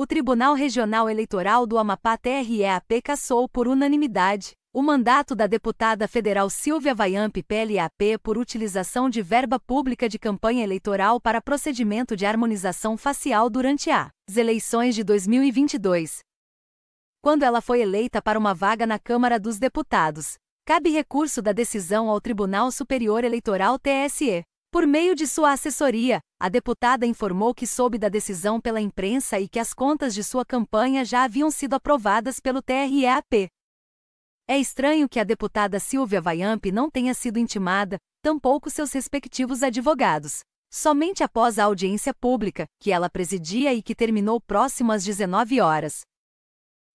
O Tribunal Regional Eleitoral do Amapá TREAP cassou por unanimidade o mandato da deputada federal Silvia Vaiamp PLAP por utilização de verba pública de campanha eleitoral para procedimento de harmonização facial durante as eleições de 2022. Quando ela foi eleita para uma vaga na Câmara dos Deputados, cabe recurso da decisão ao Tribunal Superior Eleitoral TSE. Por meio de sua assessoria, a deputada informou que soube da decisão pela imprensa e que as contas de sua campanha já haviam sido aprovadas pelo TREAP. É estranho que a deputada Silvia Vaiamp não tenha sido intimada, tampouco seus respectivos advogados. Somente após a audiência pública, que ela presidia e que terminou próximo às 19 horas.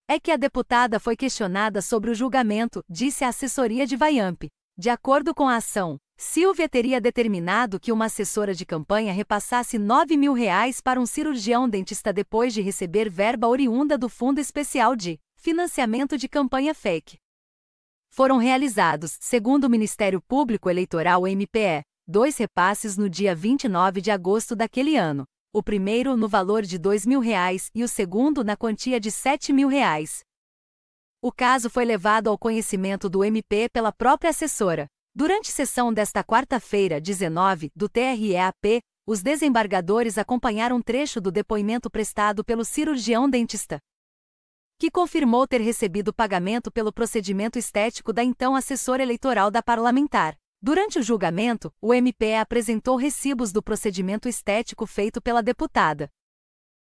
É que a deputada foi questionada sobre o julgamento, disse a assessoria de Vaiamp. De acordo com a ação, Silvia teria determinado que uma assessora de campanha repassasse 9 mil reais para um cirurgião dentista depois de receber verba oriunda do Fundo Especial de Financiamento de Campanha FEC. Foram realizados, segundo o Ministério Público Eleitoral MPE, dois repasses no dia 29 de agosto daquele ano. O primeiro no valor de 2 mil reais e o segundo na quantia de 7 mil reais. O caso foi levado ao conhecimento do MP pela própria assessora, Durante sessão desta quarta-feira, 19, do TREAP, os desembargadores acompanharam um trecho do depoimento prestado pelo cirurgião dentista, que confirmou ter recebido pagamento pelo procedimento estético da então assessora eleitoral da parlamentar. Durante o julgamento, o MP apresentou recibos do procedimento estético feito pela deputada.